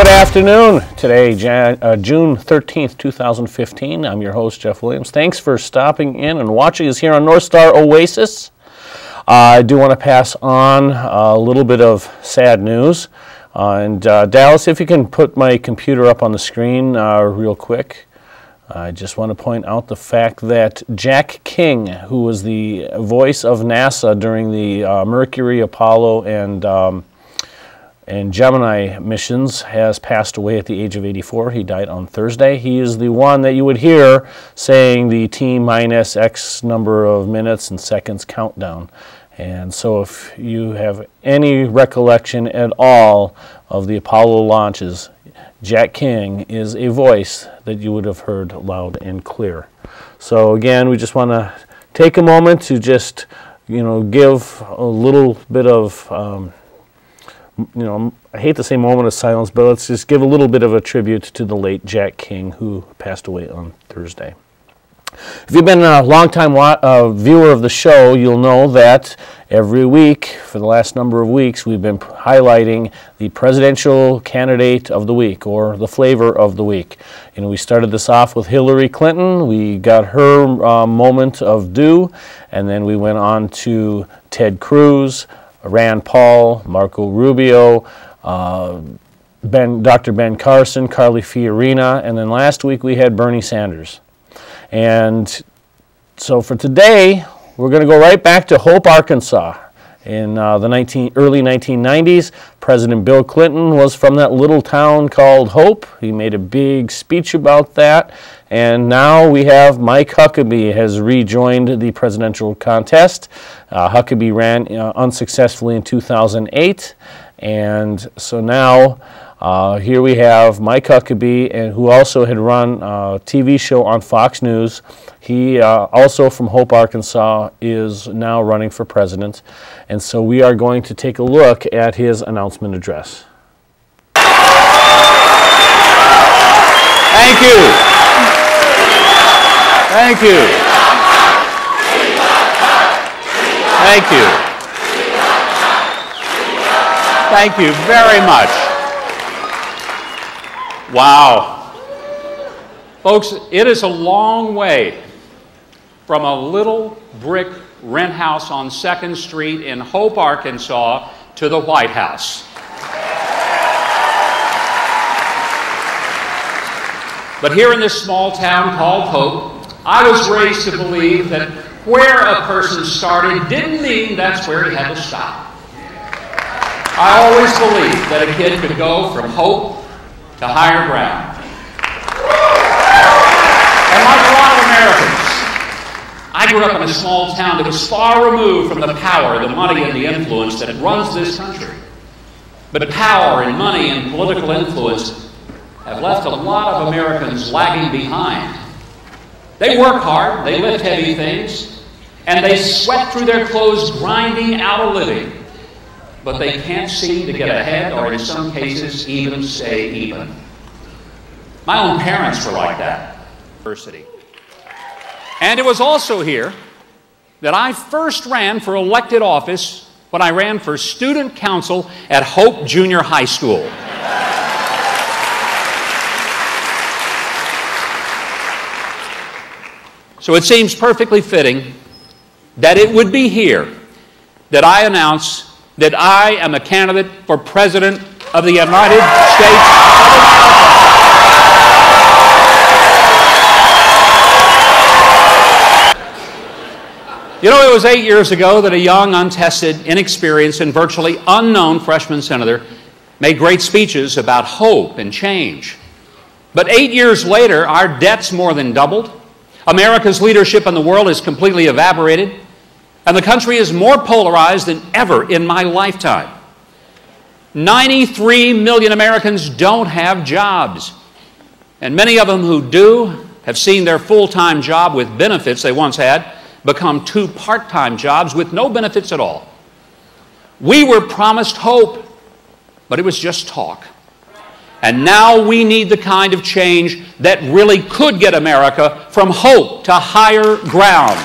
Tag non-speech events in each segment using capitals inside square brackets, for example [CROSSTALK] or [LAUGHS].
good afternoon. Today, Jan, uh, June 13th, 2015. I'm your host, Jeff Williams. Thanks for stopping in and watching us here on North Star Oasis. Uh, I do want to pass on a little bit of sad news. Uh, and uh, Dallas, if you can put my computer up on the screen uh, real quick. I just want to point out the fact that Jack King, who was the voice of NASA during the uh, Mercury, Apollo, and um, and Gemini missions, has passed away at the age of 84. He died on Thursday. He is the one that you would hear saying the T minus X number of minutes and seconds countdown. And so, if you have any recollection at all of the Apollo launches, Jack King is a voice that you would have heard loud and clear. So again, we just want to take a moment to just, you know, give a little bit of, um, you know, I hate to say moment of silence, but let's just give a little bit of a tribute to the late Jack King who passed away on Thursday. If you've been a long-time uh, viewer of the show, you'll know that every week, for the last number of weeks, we've been highlighting the presidential candidate of the week or the flavor of the week. You know, we started this off with Hillary Clinton. We got her uh, moment of due, and then we went on to Ted Cruz, Rand Paul, Marco Rubio, uh, ben, Dr. Ben Carson, Carly Fiorina, and then last week we had Bernie Sanders. And so for today, we're going to go right back to Hope, Arkansas. In uh, the 19, early 1990s, President Bill Clinton was from that little town called Hope. He made a big speech about that. And now we have Mike Huckabee has rejoined the presidential contest. Uh, Huckabee ran uh, unsuccessfully in 2008. And so now uh, here we have Mike Huckabee, and who also had run a TV show on Fox News. He, uh, also from Hope, Arkansas, is now running for president. And so we are going to take a look at his announcement address. Thank you. Thank you. Thank you. Thank you very much. Wow. Folks, it is a long way from a little brick rent house on 2nd Street in Hope, Arkansas to the White House. But here in this small town called Hope, I was raised to believe that where a person started didn't mean that's where he had to stop. I always believed that a kid could go from hope to higher ground. And like a lot of Americans, I grew up in a small town that was far removed from the power, the money, and the influence that runs this country. But power and money and political influence have left a lot of Americans lagging behind. They work hard, they lift heavy things, and they sweat through their clothes grinding out a living but they can't seem to get ahead or in some cases even stay even. My own parents were like that. University. And it was also here that I first ran for elected office when I ran for student council at Hope Junior High School. So it seems perfectly fitting that it would be here that I announce that I am a candidate for President of the United States of America. You know, it was eight years ago that a young, untested, inexperienced, and virtually unknown freshman senator made great speeches about hope and change. But eight years later, our debt's more than doubled. America's leadership in the world has completely evaporated. And the country is more polarized than ever in my lifetime. 93 million Americans don't have jobs. And many of them who do have seen their full time job with benefits they once had become two part time jobs with no benefits at all. We were promised hope, but it was just talk. And now we need the kind of change that really could get America from hope to higher ground.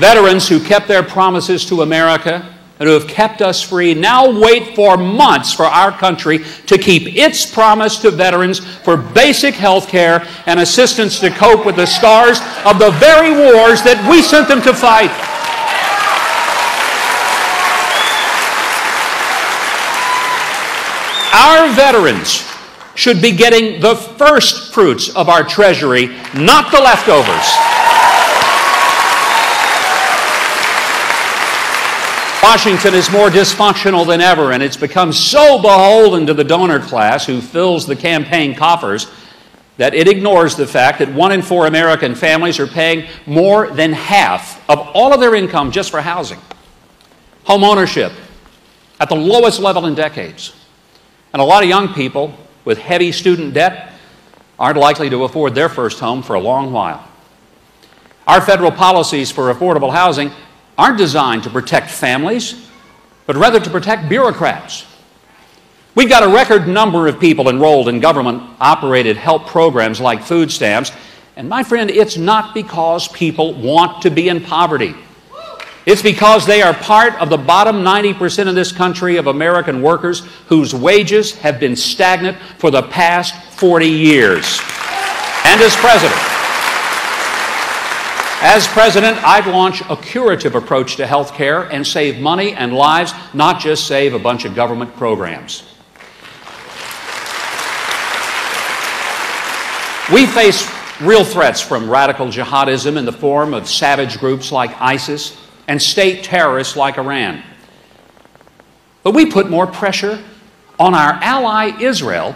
Veterans who kept their promises to America and who have kept us free now wait for months for our country to keep its promise to veterans for basic health care and assistance to cope with the scars of the very wars that we sent them to fight. Our veterans should be getting the first fruits of our treasury, not the leftovers. Washington is more dysfunctional than ever, and it's become so beholden to the donor class who fills the campaign coffers that it ignores the fact that one in four American families are paying more than half of all of their income just for housing. Home ownership at the lowest level in decades. And a lot of young people with heavy student debt aren't likely to afford their first home for a long while. Our federal policies for affordable housing aren't designed to protect families, but rather to protect bureaucrats. We've got a record number of people enrolled in government operated help programs like food stamps, and my friend, it's not because people want to be in poverty. It's because they are part of the bottom 90% of this country of American workers whose wages have been stagnant for the past 40 years. And as president, as president, I'd launch a curative approach to health care and save money and lives, not just save a bunch of government programs. We face real threats from radical jihadism in the form of savage groups like ISIS and state terrorists like Iran. But we put more pressure on our ally Israel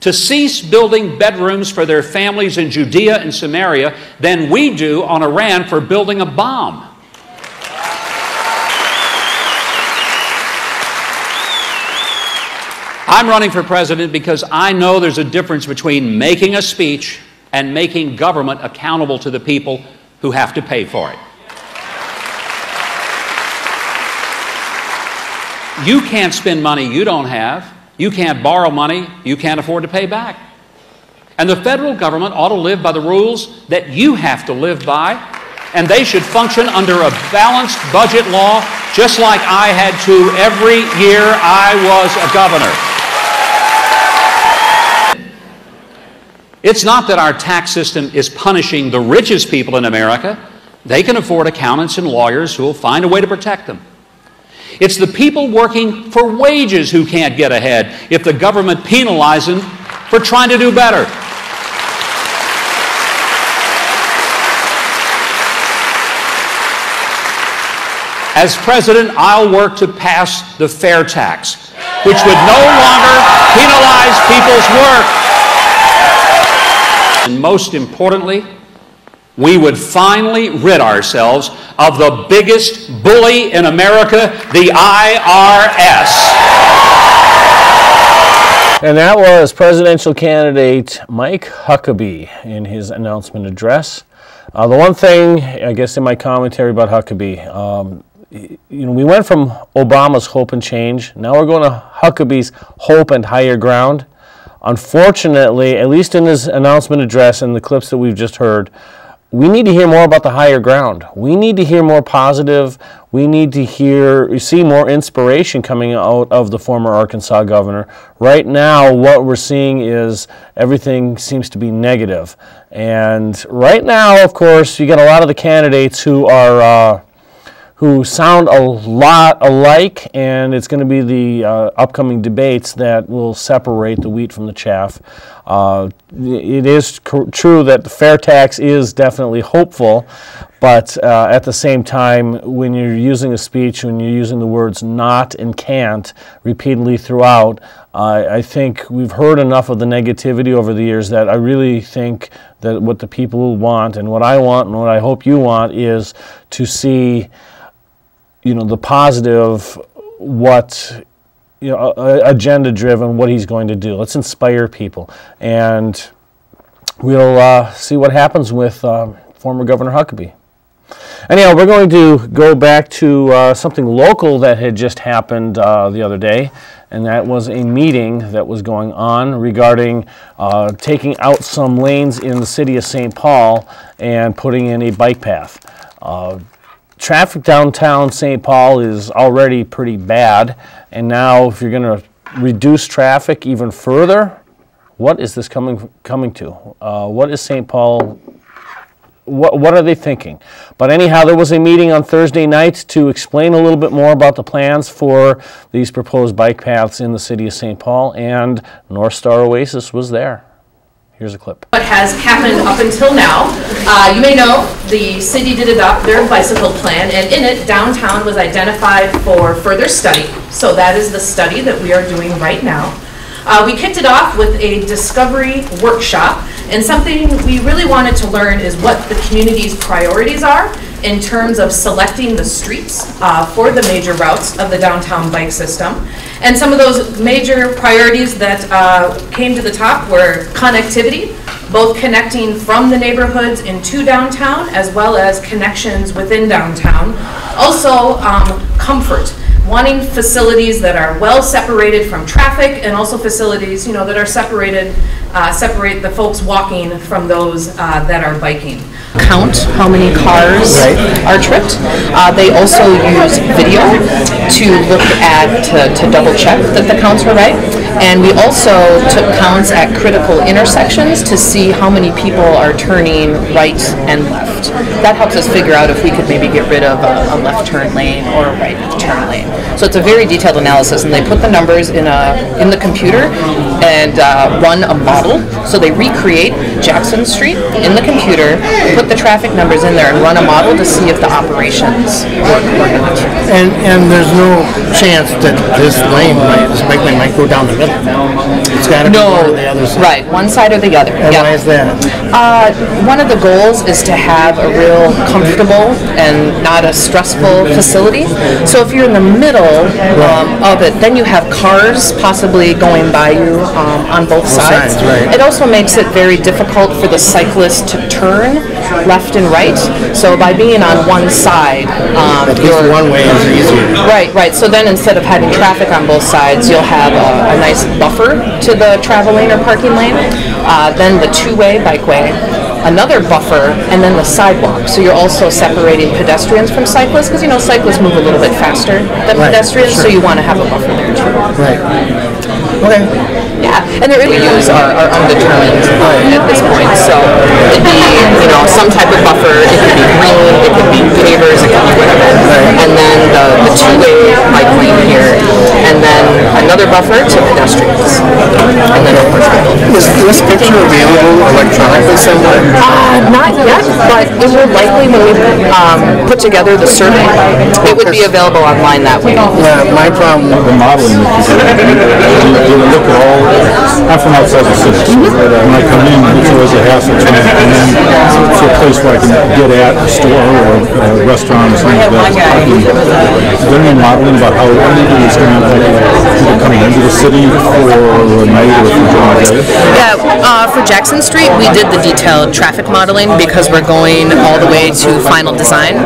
to cease building bedrooms for their families in Judea and Samaria than we do on Iran for building a bomb. I'm running for president because I know there's a difference between making a speech and making government accountable to the people who have to pay for it. You can't spend money you don't have. You can't borrow money you can't afford to pay back. And the federal government ought to live by the rules that you have to live by, and they should function under a balanced budget law, just like I had to every year I was a governor. It's not that our tax system is punishing the richest people in America. They can afford accountants and lawyers who will find a way to protect them. It's the people working for wages who can't get ahead if the government penalizes them for trying to do better. As president, I'll work to pass the fair tax, which would no longer penalize people's work. And most importantly, we would finally rid ourselves of the biggest bully in America, the IRS. And that was presidential candidate Mike Huckabee in his announcement address. Uh, the one thing, I guess, in my commentary about Huckabee, um, you know, we went from Obama's hope and change. Now we're going to Huckabee's hope and higher ground. Unfortunately, at least in his announcement address and the clips that we've just heard, we need to hear more about the higher ground. We need to hear more positive. We need to hear, see more inspiration coming out of the former Arkansas governor. Right now, what we're seeing is everything seems to be negative. And right now, of course, you get a lot of the candidates who are. Uh, who sound a lot alike, and it's going to be the uh, upcoming debates that will separate the wheat from the chaff. Uh, it is true that the fair tax is definitely hopeful, but uh, at the same time, when you're using a speech, when you're using the words not and can't repeatedly throughout, I think we've heard enough of the negativity over the years that I really think that what the people want and what I want and what I hope you want is to see you know the positive what you know agenda driven what he's going to do. Let's inspire people. And we'll uh, see what happens with uh, former governor huckabee. Anyhow we're going to go back to uh, something local that had just happened uh, the other day and that was a meeting that was going on regarding uh, taking out some lanes in the city of st paul and putting in a bike path. Uh, traffic downtown St. Paul is already pretty bad, and now if you're going to reduce traffic even further, what is this coming coming to? Uh, what is St. Paul? What, what are they thinking? But anyhow, there was a meeting on Thursday night to explain a little bit more about the plans for these proposed bike paths in the city of St. Paul, and North Star Oasis was there. Here's a clip. What has happened up until now, uh, you may know the city did adopt their bicycle plan, and in it, downtown was identified for further study. So that is the study that we are doing right now. Uh, we kicked it off with a discovery workshop, and something we really wanted to learn is what the community's priorities are in terms of selecting the streets uh, for the major routes of the downtown bike system. And some of those major priorities that uh, came to the top were connectivity, both connecting from the neighborhoods into downtown as well as connections within downtown. Also, um, comfort wanting facilities that are well separated from traffic and also facilities, you know, that are separated, uh, separate the folks walking from those uh, that are biking count how many cars are tripped. Uh, they also use video to look at, to, to double check that the counts were right. And we also took counts at critical intersections to see how many people are turning right and left. That helps us figure out if we could maybe get rid of a, a left turn lane or a right turn lane. So it's a very detailed analysis, and they put the numbers in a in the computer and uh, run a model. So they recreate Jackson Street in the computer, put the traffic numbers in there, and run a model to see if the operations work or not. And, and there's no chance that this lane, might, this bike lane might go down the middle. It's got to be one or the other side. right, one side or the other. And yeah. why is that? Uh, one of the goals is to have a real comfortable and not a stressful facility. So if you're in the middle um, of it, then you have cars possibly going by you um, on both sides. sides, right. It also makes it very difficult for the cyclist to turn left and right. So by being on one side, um, you're one way is easier. Right, right. So then instead of having traffic on both sides, you'll have a, a nice buffer to the travel lane or parking lane, uh, then the two-way bikeway, another buffer, and then the sidewalk. So you're also separating pedestrians from cyclists, because you know cyclists move a little bit faster than Right, pedestrians, so you want to have a buffer there too. Right. Okay. Yeah, and there we use are, are undetermined um, at this point. So it'd be you know some type of buffer. It could be green, it could be pavers, it could be whatever. And then the, the two-way bike lane here, and then another buffer to pedestrians. And then the buildings. Is this picture available electronically somewhere? Uh, not yet, but it will likely when we um, put together the survey, it would be available online that way. Yeah, my problem with the modeling that you you, you look at all, I'm from outside the city. When I come in, it's always a hassle to come in to a place where I can get at a store or a restaurant or something like that. Is there any modeling about how it's going to affect people coming into the city for a night or for the day? Yeah, uh, for Jackson Street, we did the detailed traffic modeling because we're going all the way to final design.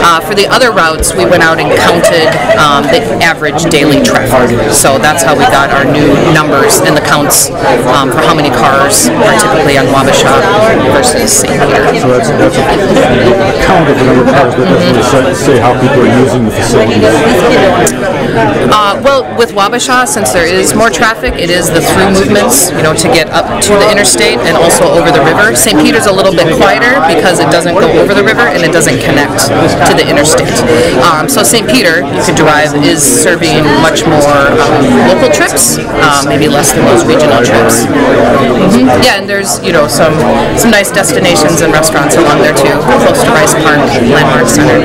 Uh, for the other routes, we went out and counted um, the average daily traffic. So that's how we got our new numbers and the counts um, for how many cars are typically on Wabasha versus St. Peter. So that's, that's a count of the number of cars, but doesn't really say, say how people are using the facilities. Uh, well, with Wabasha, since there is more traffic, it is the through movements, you know, to get up to the interstate and also over the river. St. Peter's a little bit quieter because it doesn't go over the river and it doesn't connect to the interstate. Um, so St. Peter, you could drive, is serving much more um, local trips, um, maybe less than those regional trips. Mhm. Yeah, and there's you know some some nice destinations and restaurants along there too, close to Rice Park Landmark Center.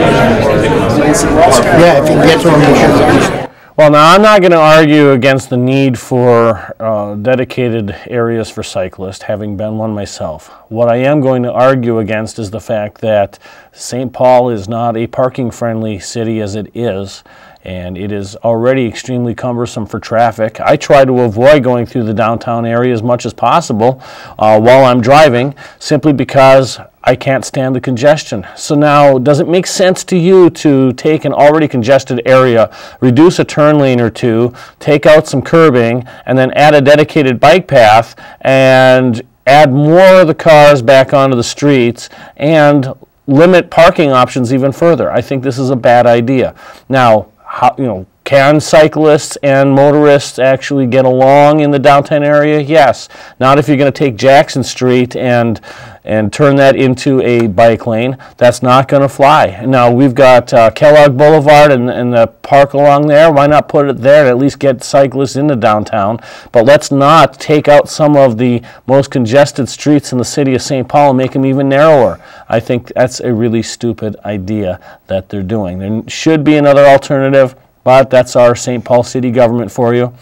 Yeah, if you can get to them, you should. Well, now I'm not going to argue against the need for uh, dedicated areas for cyclists, having been one myself. What I am going to argue against is the fact that St. Paul is not a parking friendly city as it is, and it is already extremely cumbersome for traffic. I try to avoid going through the downtown area as much as possible uh, while I'm driving, simply because I can't stand the congestion. So now, does it make sense to you to take an already congested area, reduce a turn lane or two, take out some curbing, and then add a dedicated bike path and add more of the cars back onto the streets and limit parking options even further. I think this is a bad idea. Now, how, you know, can cyclists and motorists actually get along in the downtown area? Yes. Not if you're going to take Jackson Street and and turn that into a bike lane. That's not going to fly. Now we've got uh, Kellogg Boulevard and, and the park along there. Why not put it there and at least get cyclists into downtown? But let's not take out some of the most congested streets in the city of St. Paul and make them even narrower. I think that's a really stupid idea that they're doing. There should be another alternative. But that's our St. Paul City government for you.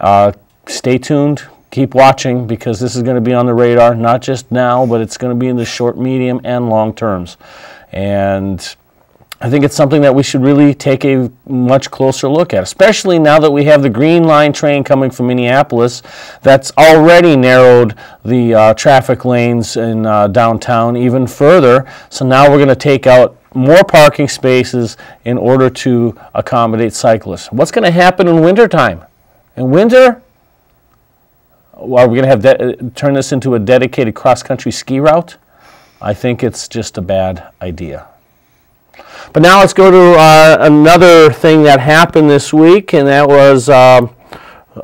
Uh, stay tuned. Keep watching because this is going to be on the radar, not just now, but it's going to be in the short, medium, and long terms. And I think it's something that we should really take a much closer look at, especially now that we have the Green Line train coming from Minneapolis that's already narrowed the uh, traffic lanes in uh, downtown even further. So now we're going to take out more parking spaces in order to accommodate cyclists. What's going to happen in wintertime? In winter, are we going to have de- turn this into a dedicated cross-country ski route? I think it's just a bad idea. But now let's go to uh, another thing that happened this week, and that was uh,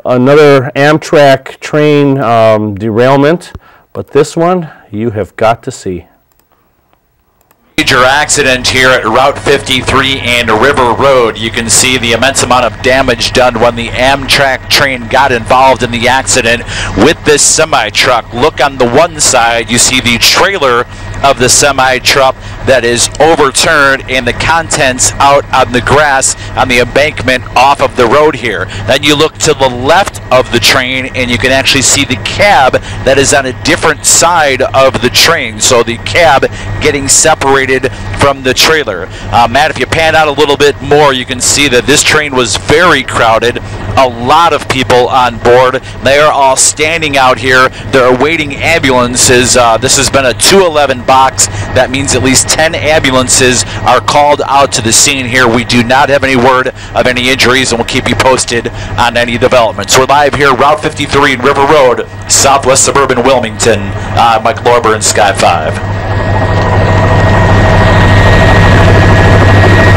another Amtrak train um, derailment. But this one you have got to see major accident here at Route 53 and River Road. You can see the immense amount of damage done when the Amtrak train got involved in the accident with this semi-truck. Look on the one side, you see the trailer of the semi-truck that is overturned and the contents out on the grass on the embankment off of the road here. Then you look to the left of the train and you can actually see the cab that is on a different side of the train. So the cab getting separated from the trailer. Uh, Matt, if you pan out a little bit more, you can see that this train was very crowded. A lot of people on board. They are all standing out here. They're awaiting ambulances. Uh, this has been a 211 box. That means at least 10 ambulances are called out to the scene here. We do not have any word of any injuries, and we'll keep you posted on any developments. We're live here, Route 53 and River Road, southwest suburban Wilmington. Uh, Mike Lorber and Sky 5.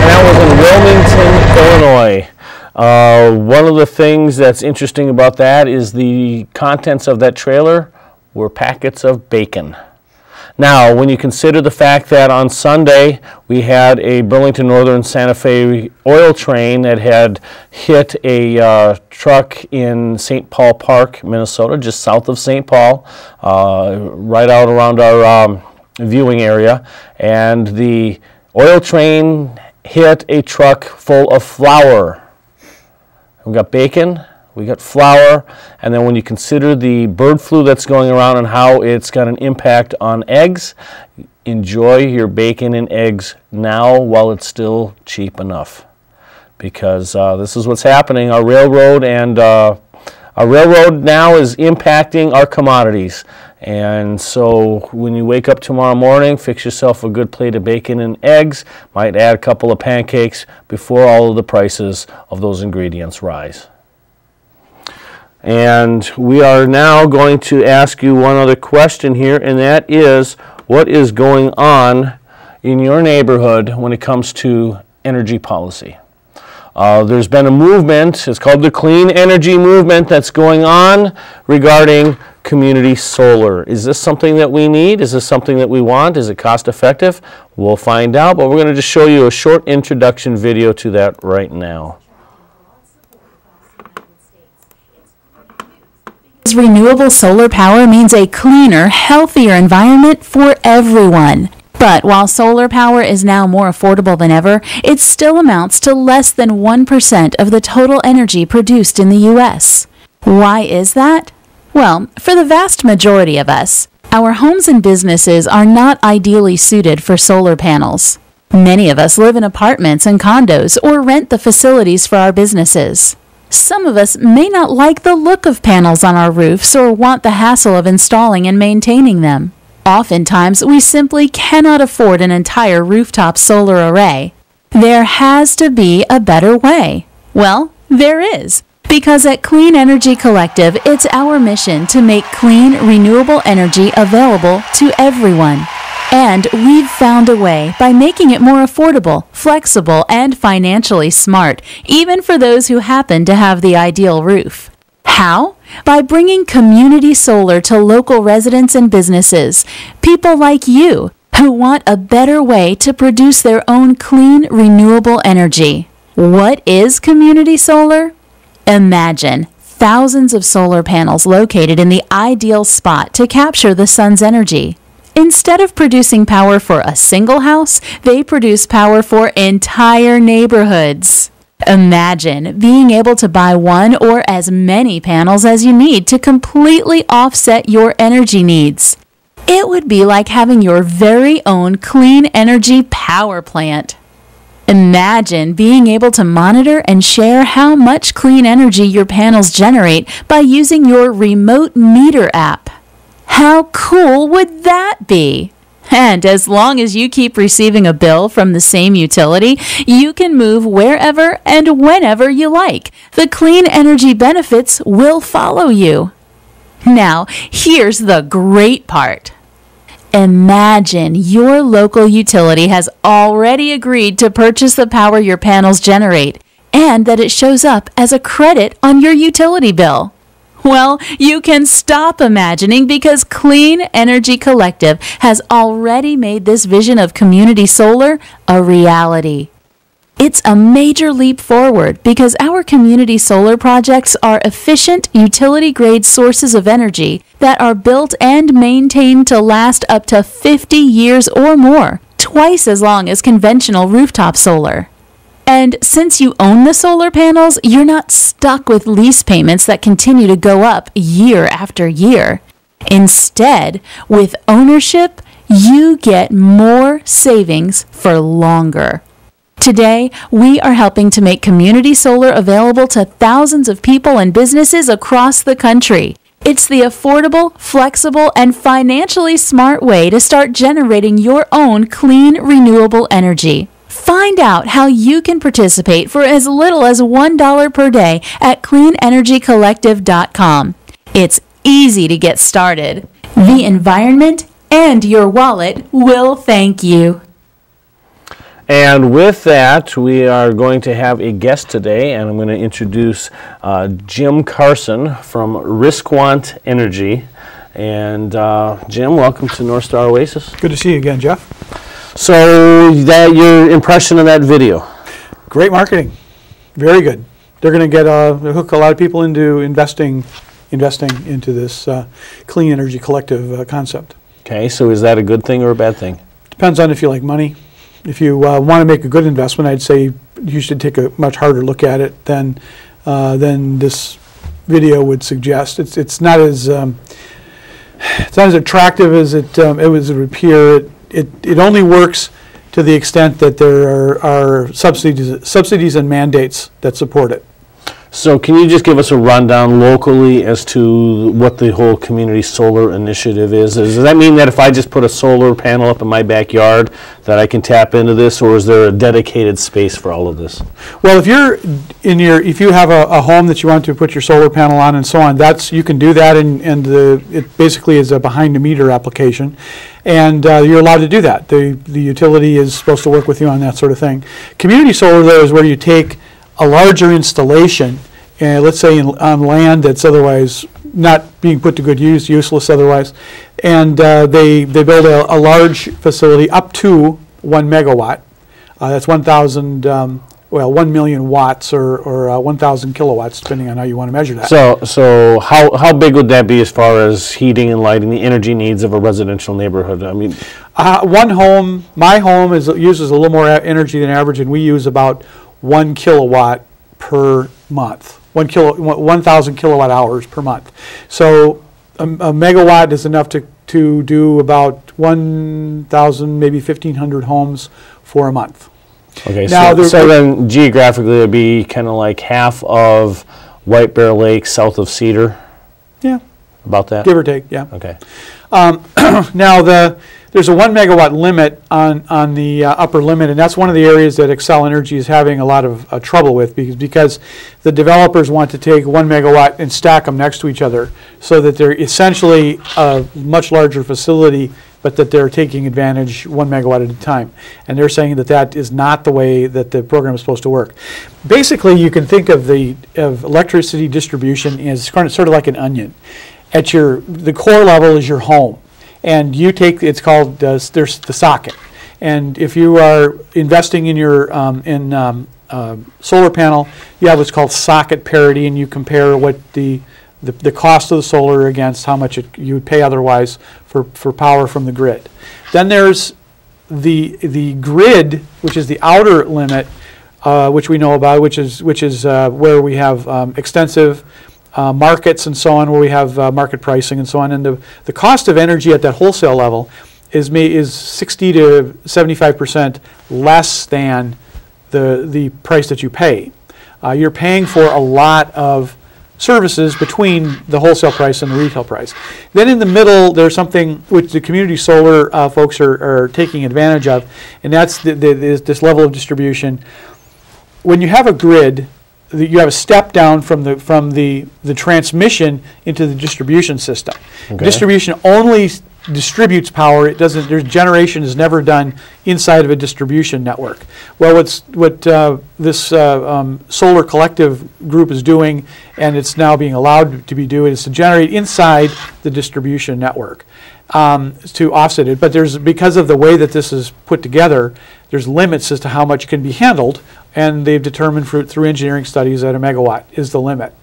that was in Wilmington, Illinois. Uh, one of the things that's interesting about that is the contents of that trailer were packets of bacon. Now, when you consider the fact that on Sunday we had a Burlington Northern Santa Fe oil train that had hit a uh, truck in St. Paul Park, Minnesota, just south of St. Paul, uh, right out around our um, viewing area, and the oil train hit a truck full of flour. We've got bacon, we got flour, and then when you consider the bird flu that's going around and how it's got an impact on eggs, enjoy your bacon and eggs now while it's still cheap enough. Because uh, this is what's happening. Our railroad and uh, our railroad now is impacting our commodities. And so when you wake up tomorrow morning, fix yourself a good plate of bacon and eggs. Might add a couple of pancakes before all of the prices of those ingredients rise. And we are now going to ask you one other question here, and that is what is going on in your neighborhood when it comes to energy policy? Uh, there's been a movement, it's called the Clean Energy Movement, that's going on regarding community solar. Is this something that we need? Is this something that we want? Is it cost effective? We'll find out, but we're going to just show you a short introduction video to that right now. Renewable solar power means a cleaner, healthier environment for everyone. But while solar power is now more affordable than ever, it still amounts to less than 1% of the total energy produced in the U.S. Why is that? Well, for the vast majority of us, our homes and businesses are not ideally suited for solar panels. Many of us live in apartments and condos or rent the facilities for our businesses. Some of us may not like the look of panels on our roofs or want the hassle of installing and maintaining them. Oftentimes, we simply cannot afford an entire rooftop solar array. There has to be a better way. Well, there is. Because at Clean Energy Collective, it's our mission to make clean, renewable energy available to everyone. And we've found a way by making it more affordable, flexible, and financially smart, even for those who happen to have the ideal roof. How? By bringing community solar to local residents and businesses, people like you who want a better way to produce their own clean, renewable energy. What is community solar? Imagine thousands of solar panels located in the ideal spot to capture the sun's energy. Instead of producing power for a single house, they produce power for entire neighborhoods. Imagine being able to buy one or as many panels as you need to completely offset your energy needs. It would be like having your very own clean energy power plant. Imagine being able to monitor and share how much clean energy your panels generate by using your remote meter app. How cool would that be? And as long as you keep receiving a bill from the same utility, you can move wherever and whenever you like. The clean energy benefits will follow you. Now, here's the great part. Imagine your local utility has already agreed to purchase the power your panels generate and that it shows up as a credit on your utility bill. Well, you can stop imagining because Clean Energy Collective has already made this vision of community solar a reality. It's a major leap forward because our community solar projects are efficient, utility grade sources of energy that are built and maintained to last up to 50 years or more, twice as long as conventional rooftop solar. And since you own the solar panels, you're not stuck with lease payments that continue to go up year after year. Instead, with ownership, you get more savings for longer. Today, we are helping to make community solar available to thousands of people and businesses across the country. It's the affordable, flexible, and financially smart way to start generating your own clean, renewable energy. Find out how you can participate for as little as $1 per day at cleanenergycollective.com. It's easy to get started. The environment and your wallet will thank you. And with that, we are going to have a guest today, and I'm going to introduce uh, Jim Carson from RisQuant Energy. And uh, Jim, welcome to North Star Oasis. Good to see you again, Jeff. So, that your impression of that video? Great marketing, very good. They're going to get uh, hook a lot of people into investing, investing into this uh, clean energy collective uh, concept. Okay, so is that a good thing or a bad thing? Depends on if you like money. If you uh, want to make a good investment, I'd say you should take a much harder look at it than uh, than this video would suggest. It's it's not as um, it's not as attractive as it um, it was would appear. It, it it only works to the extent that there are, are subsidies subsidies and mandates that support it. So can you just give us a rundown locally as to what the whole community solar initiative is? Does that mean that if I just put a solar panel up in my backyard that I can tap into this or is there a dedicated space for all of this? Well, if you're in your, if you have a, a home that you want to put your solar panel on and so on, that's, you can do that and, and the, it basically is a behind the meter application. And uh, you're allowed to do that. The, the utility is supposed to work with you on that sort of thing. Community solar though is where you take a larger installation, uh, let's say in, on land that's otherwise not being put to good use, useless otherwise, and uh, they, they build a, a large facility up to one megawatt. Uh, that's 1,000, um, well, 1 million watts or, or uh, 1,000 kilowatts, depending on how you want to measure that. So, so how, how big would that be as far as heating and lighting, the energy needs of a residential neighborhood? I mean, Uh, one home, my home is, uses a little more energy than average, and we use about one kilowatt per month. One kilo, 1,000 kilowatt hours per month. So a, a megawatt is enough to, to do about 1,000, maybe 1,500 homes for a month. okay, Now, so, so then geographically it'd be kind of like half of White Bear Lake south of Cedar, Yeah, about that? give or take, yeah. Okay. Um, [CLEARS THROAT] now, the, there's a one megawatt limit on, on the uh, upper limit, and that's one of the areas that Xcel Energy is having a lot of uh, trouble with, because, because the developers want to take one megawatt and stack them next to each other, so that they're essentially a much larger facility but that they're taking advantage one megawatt at a time. And they're saying that that is not the way that the program is supposed to work. Basically, you can think of the, of electricity distribution as sort of like an onion. At your, the core level is your home. And you take, it's called, uh, there's the socket. And if you are investing in your, um, in, um, uh, solar panel, you have what's called socket parity, and you compare what the, the, the cost of the solar against how much it, you would pay otherwise for, for power from the grid. Then there's the, the grid, which is the outer limit, uh, which we know about, which is, which is uh, where we have um, extensive uh, markets and so on, where we have uh, market pricing and so on. And the, the cost of energy at that wholesale level is, may, is 60 to 75% less than the, the price that you pay. Uh, you're paying for a lot of services between the wholesale price and the retail price. Then in the middle, there's something which the community solar uh, folks are, are taking advantage of, and that's the, the, this, level of distribution. When you have a grid, you have a step down from the, from the, the transmission into the distribution system. Distribution only distributes power, it doesn't, there's, generation is never done inside of a distribution network. Well, what's, what uh, this uh, um, solar collective group is doing, and it's now being allowed to be doing, is to generate inside the distribution network um, to offset it. But there's, because of the way that this is put together, there's limits as to how much can be handled, and they've determined through, through engineering studies that a megawatt is the limit.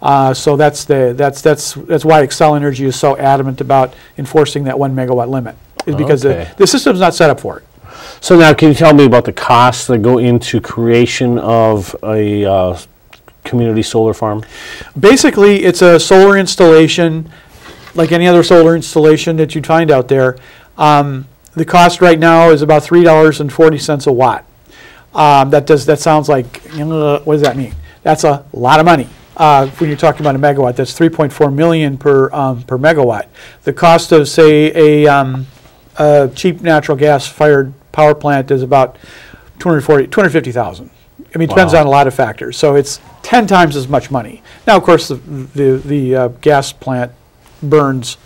Uh, so that's the, that's, that's, that's why Xcel Energy is so adamant about enforcing that one megawatt limit, is because the, Okay. the system's not set up for it. So now, can you tell me about the costs that go into creation of a uh, community solar farm? Basically, it's a solar installation, like any other solar installation that you'd find out there. Um, the cost right now is about three dollars and forty cents a watt. Um, that does, that sounds like, what does that mean? That's a lot of money. Uh, when you're talking about a megawatt, that's three point four million per, um, per megawatt. The cost of, say, a, um, a cheap natural gas fired power plant is about 240, 250,000. I mean, it depends Wow. on a lot of factors. So it's 10 times as much money. Now, of course, the, the, the uh, gas plant burns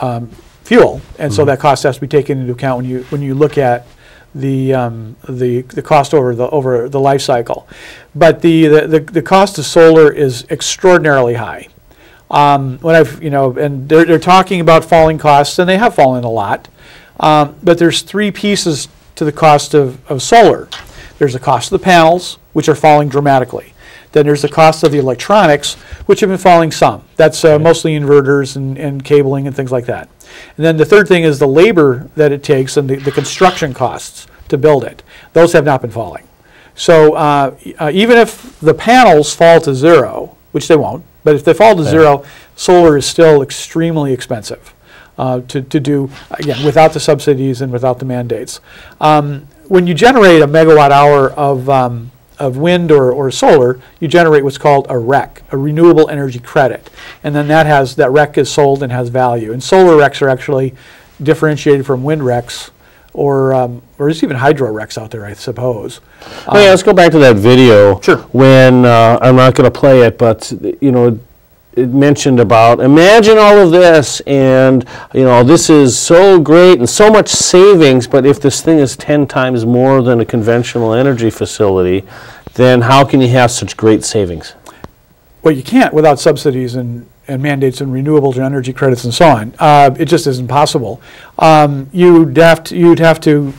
um, fuel, and so that cost has to be taken into account when you, when you look at the, um, the, the cost over the, over the life cycle. But the, the, the- the cost of solar is extraordinarily high. Um, when I've, you know, and they're, they're talking about falling costs, and they have fallen a lot. Um, but there's three pieces to the cost of, of solar. There's the cost of the panels, which are falling dramatically. Then there's the cost of the electronics, which have been falling some. That's uh, mostly inverters and, and cabling and things like that. And then the third thing is the labor that it takes and the, the construction costs to build it. Those have not been falling. So uh, uh, even if the panels fall to zero, which they won't, but if they fall to zero, solar is still extremely expensive uh, to, to do, again, without the subsidies and without the mandates. Um, When you generate a megawatt hour of, um, of wind or, or solar, you generate what's called a REC, a renewable energy credit. And then that has, that REC is sold and has value. And solar RECs are actually differentiated from wind RECs or, um, or there's even hydro RECs out there, I suppose. Oh, yeah, let's go back to that video. Sure. When, uh, I'm not going to play it, but, you know, mentioned about, imagine all of this, and, you know, this is so great and so much savings, but if this thing is 10 times more than a conventional energy facility, then how can you have such great savings? Well, you can't without subsidies and, and mandates and renewable energy credits and so on. Uh, it just isn't possible. Um, you'd have to, you'd have to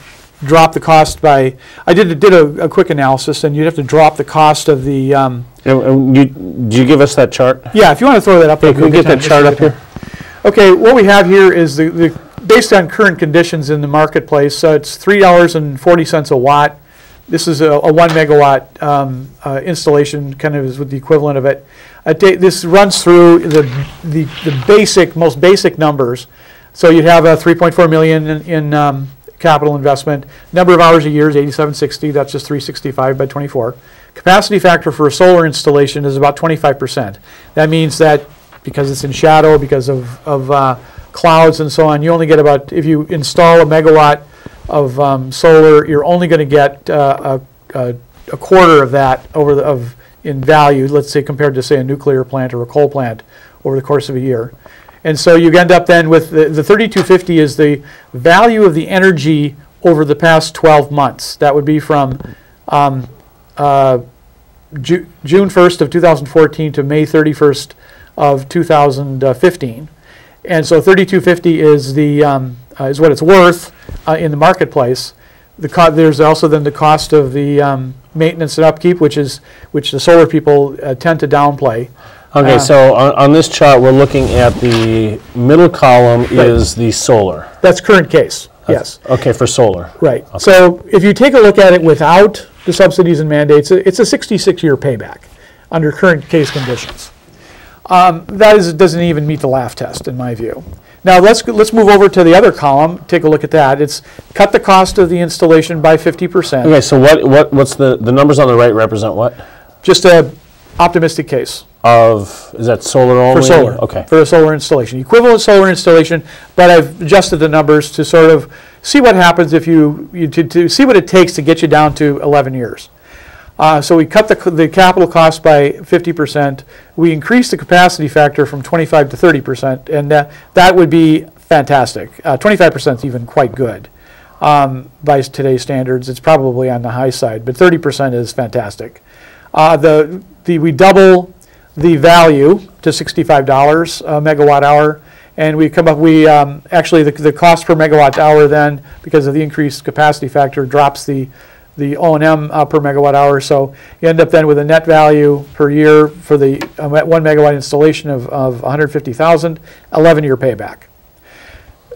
drop the cost by, I did, did a, a quick analysis, and you'd have to drop the cost of the, um, And- and you, do you give us that chart? yeah, if you want to throw that up. Hey, can we get that chart up here? Okay, what we have here is the, the, based on current conditions in the marketplace, so it's three dollars and forty cents a watt. This is a, a one megawatt, um, uh, installation, kind of is with the equivalent of it. Uh, this runs through the, the, the basic, most basic numbers. So you'd have a three point four million in, in, um, capital investment. Number of hours a year is eighty-seven sixty, that's just three sixty-five by twenty-four. Capacity factor for a solar installation is about twenty-five percent. That means that because it's in shadow, because of, of uh, clouds and so on, you only get about, if you install a megawatt of um, solar, you're only going to get uh, a, a a quarter of that over the, of, in value, let's say compared to say a nuclear plant or a coal plant over the course of a year. And so you end up then with, the the 3250 is the value of the energy over the past 12 months. That would be from um, uh, Ju- June 1st of 2014 to May 31st of 2015. And so 3250 is the, um, uh, is what it's worth uh, in the marketplace. The there's also then the cost of the um, maintenance and upkeep, which is, which the solar people uh, tend to downplay. Okay, Uh, so on, on this chart, we're looking at the middle column is the solar. That's current case, yes. Okay, for solar. Right. So if you take a look at it without the subsidies and mandates, it's a 66-year payback under current case conditions. Um, That is, doesn't even meet the laugh test, in my view. Now, let's, let's move over to the other column, take a look at that. It's cut the cost of the installation by 50%. Okay, so what, what, what's the, the numbers on the right represent what? Just a optimistic case. Of, is that solar only? For solar. Okay. For a solar installation. Equivalent solar installation, but I've adjusted the numbers to sort of see what happens if you, you- to, to see what it takes to get you down to 11 years. Uh, so we cut the, the capital cost by 50%. We increased the capacity factor from 25 to 30%, and that, that would be fantastic. Uh, 25% is even quite good. Um, by today's standards, it's probably on the high side, but 30% is fantastic. Uh, the, the, we double the value to $65 a megawatt hour, and we come up, we, um, actually, the, the cost per megawatt hour then, because of the increased capacity factor, drops the, the O and M uh, per megawatt hour, so you end up then with a net value per year for the uh, one megawatt installation of, of 150,000, 11-year payback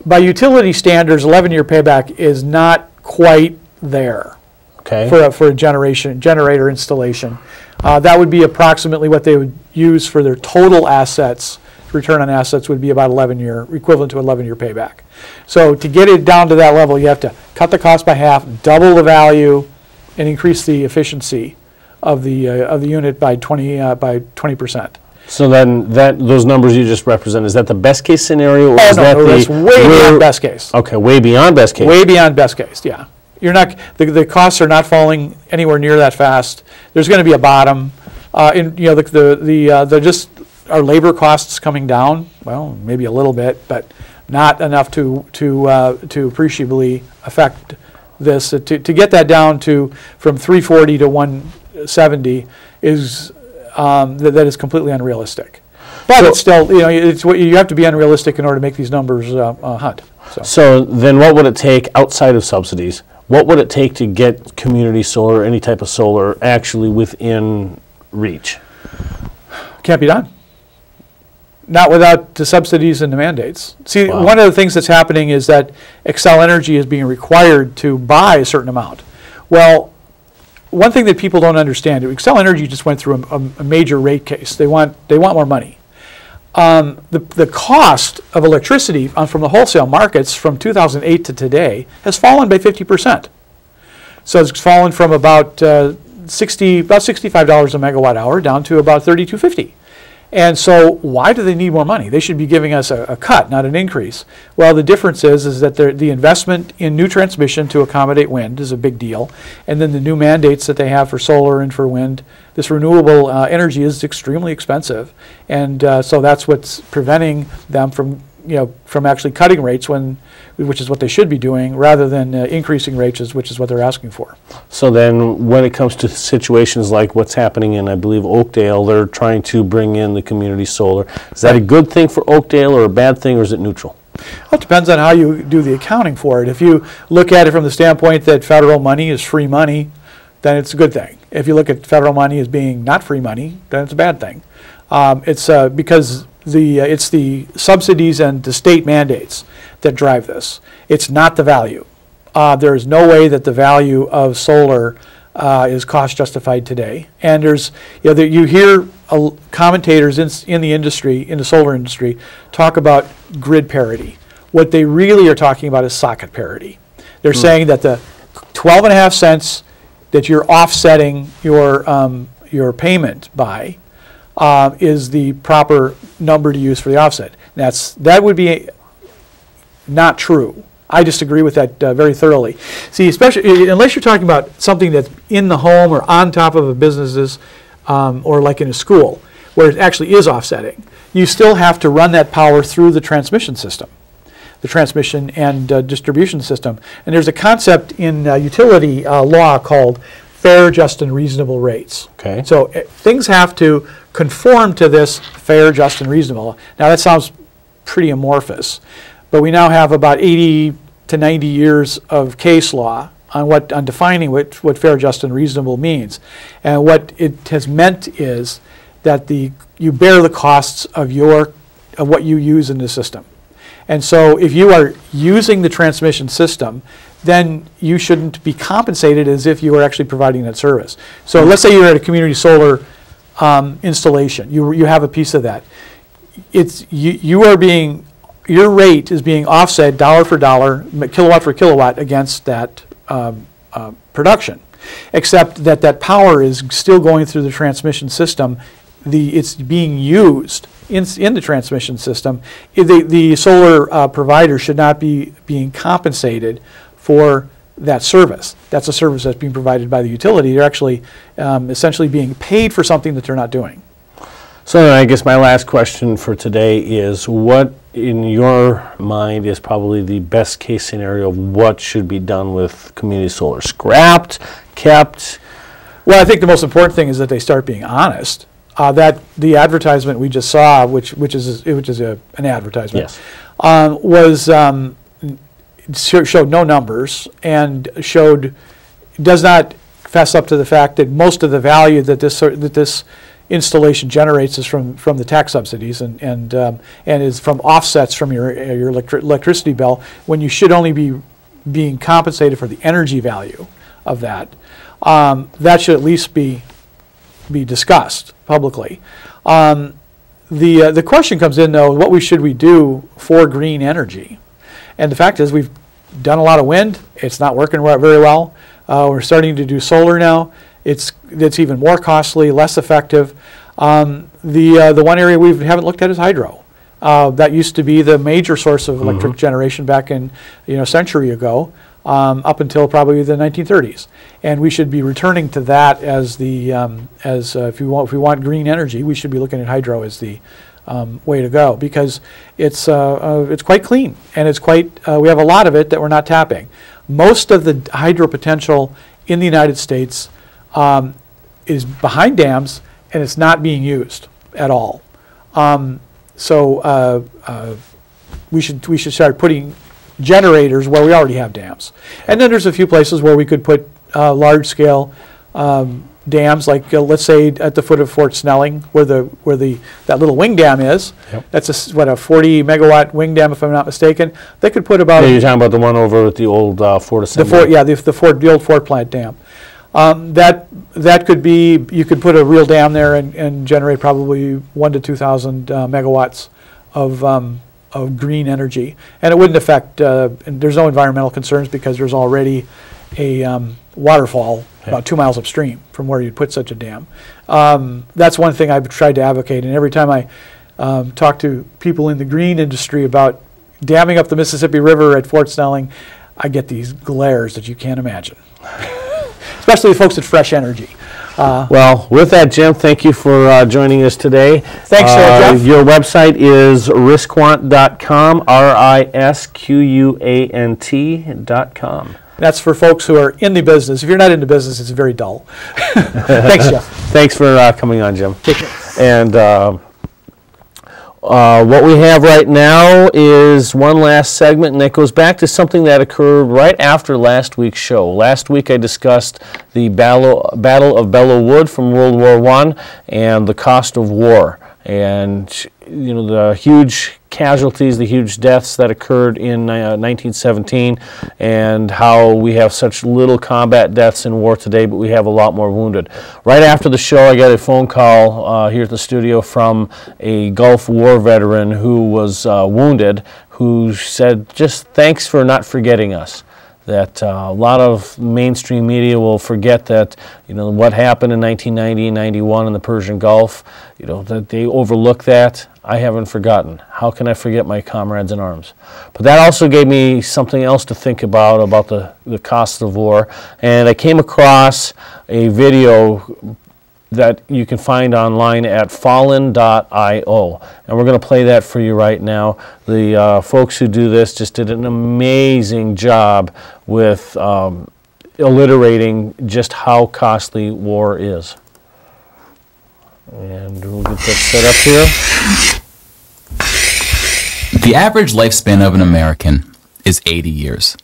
by utility standards, 11-year payback is not quite there Okay. for a, for a generation, generator installation. Uh, That would be approximately what they would use for their total assets. Return on assets would be about 11-year, equivalent to 11-year payback. So to get it down to that level, you have to cut the cost by half, double the value, and increase the efficiency of the, uh, of the unit by 20, uh, by 20%. So then, that, those numbers you just represent, is that the best case scenario? or Oh, is that no, the that's way beyond best case. Okay, way beyond best case. Way beyond best case, yeah. You're not, the, the costs are not falling anywhere near that fast. There's gonna be a bottom. Uh, in, you know, the, the, the, uh, the just, our labor costs coming down, well, maybe a little bit, but not enough to, to, uh, to appreciably affect this. To, to get that down to, from three forty to one seventy is, um, that, that is completely unrealistic. But it's still, you know, it's, what you have to be unrealistic in order to make these numbers, uh, uh, hunt, so. So then what would it take outside of subsidies? What would it take to get community solar, any type of solar, actually within reach? Can't be done. Not without the subsidies and the mandates. See, Wow. one of the things that's happening is that Xcel Energy is being required to buy a certain amount. Well, one thing that people don't understand, Xcel Energy just went through a, a- a major rate case. They want, they want more money. Um, the, the cost of electricity from the wholesale markets from 2008 to today has fallen by 50%. So it's fallen from about uh, 60, about $65 a megawatt hour down to about 32.50. And so why do they need more money? They should be giving us a, a cut, not an increase. Well, the difference is, is that the investment in new transmission to accommodate wind is a big deal. And then the new mandates that they have for solar and for wind, this renewable uh, energy is extremely expensive. And uh, so that's what's preventing them from, you know, from actually cutting rates when, which is what they should be doing, rather than uh, increasing rates, which is what they're asking for. So then, when it comes to situations like what's happening in, I believe, Oakdale, they're trying to bring in the community solar. Is that a good thing for Oakdale or a bad thing, or is it neutral? Well, it depends on how you do the accounting for it. If you look at it from the standpoint that federal money is free money, then it's a good thing. If you look at federal money as being not free money, then it's a bad thing. Um, it's uh, because the uh, it's the subsidies and the state mandates that drive this. It's not the value. Uh, there is no way that the value of solar uh, is cost justified today. And there's, you know, there- you hear commentators in, in the industry, in the solar industry, talk about grid parity. What they really are talking about is socket parity. They're saying that the 12 and a half cents that you're offsetting your, um, your payment by uh, is the proper number to use for the offset. That's, that would be not true. I disagree with that uh, very thoroughly. See, especially, unless you're talking about something that's in the home or on top of a business's, um, or like in a school, where it actually is offsetting. you still have to run that power through the transmission system, the transmission and uh, distribution system. And there's a concept in uh, utility uh, law called fair, just, and reasonable rates. Okay. So uh, things have to conform to this fair, just, and reasonable. Now that sounds pretty amorphous, but we now have about 80 to 90 years of case law on what on defining what, what fair, just, and reasonable means. And what it has meant is that the you bear the costs of your of what you use in the system. And so if you are using the transmission system, then you shouldn't be compensated as if you were actually providing that service. So let's say you're at a community solar um, installation. You, you have a piece of that. It's, you, you are being, your rate is being offset dollar for dollar, kilowatt for kilowatt against that um, uh, production. Except that that power is still going through the transmission system. The, it's being used in, in the transmission system. The, the solar uh, provider should not be being compensated for that service. That's a service that's being provided by the utility. They're actually um, essentially being paid for something that they're not doing. So then I guess my last question for today is what in your mind is probably the best case scenario of what should be done with community solar? Scrapped, kept? Well, I think the most important thing is that they start being honest. Uh, that the advertisement we just saw, which which is which is a, an advertisement, Yes. um, was um, showed no numbers and showed does not fess up to the fact that most of the value that this that this installation generates is from from the tax subsidies and and um, and is from offsets from your your electri- electricity bill when you should only be being compensated for the energy value of that. Um, that should at least be be discussed publicly. Um, the uh, the question comes in though, what we should we do for green energy? And the fact is, we've done a lot of wind. It's not working very well. Uh, we're starting to do solar now. It's it's even more costly, less effective. Um, the uh, the one area we haven't looked at is hydro. Uh, that used to be the major source of electric generation back in you know a century ago, um, up until probably the 1930s. And we should be returning to that as the um, as uh, if you want if we want green energy, we should be looking at hydro as the um, way to go because it's uh, uh, it's quite clean and it's quite uh, we have a lot of it that we're not tapping. Most of the hydro potential in the United States um, is behind dams and it's not being used at all. Um, so uh, uh, we should we should start putting generators where we already have dams, and then there's a few places where we could put uh, large scale um, dams, like uh, let's say at the foot of Fort Snelling, where the where the that little wing dam is. Yep. That's a s- what a 40 megawatt wing dam, if I'm not mistaken. They could put about Yeah, you're talking about the one over at the old uh, Fort the Assembly? Fort, yeah, the, the Fort, the old Ford Plant Dam. Um, that, that could be, you could put a real dam there and, and generate probably one to two thousand uh, megawatts of, um, of green energy. And it wouldn't affect, uh, and there's no environmental concerns because there's already a, um, waterfall about two miles upstream from where you'd put such a dam. Um, that's one thing I've tried to advocate, and every time I, um, talk to people in the green industry about damming up the Mississippi River at Fort Snelling, I get these glares that you can't imagine. [LAUGHS] Especially the folks at Fresh Energy. Well, with that, Jim, thank you for uh, joining us today. Thanks, uh, Jeff. Your website is risquant.com, R-I-S-Q-U-A-N-T dot com. That's for folks who are in the business. If you're not in the business, it's very dull. [LAUGHS] Thanks, Jeff. [LAUGHS] Thanks for uh, coming on, Jim. Take care. And uh, what we have right now is one last segment, and it goes back to something that occurred right after last week's show. Last week I discussed the Battle, Battle of Belleau Wood from World War I and the cost of war. And, you know, the huge casualties, the huge deaths that occurred in uh, 1917, and how we have such little combat deaths in war today, but we have a lot more wounded. Right after the show, I got a phone call uh, here at the studio from a Gulf War veteran who was uh, wounded, who said, just thanks for not forgetting us that uh, a lot of mainstream media will forget that you know what happened in 1990 and 91 in the Persian Gulf you know that they overlook that. I haven't forgotten. How can I forget my comrades in arms? But that also gave me something else to think about about the the cost of war. And I came across a video that you can find online at fallen.io. And we're going to play that for you right now. The uh, folks who do this just did an amazing job with um, alliterating just how costly war is. And we'll get that set up here. The average lifespan of an American is 80 years.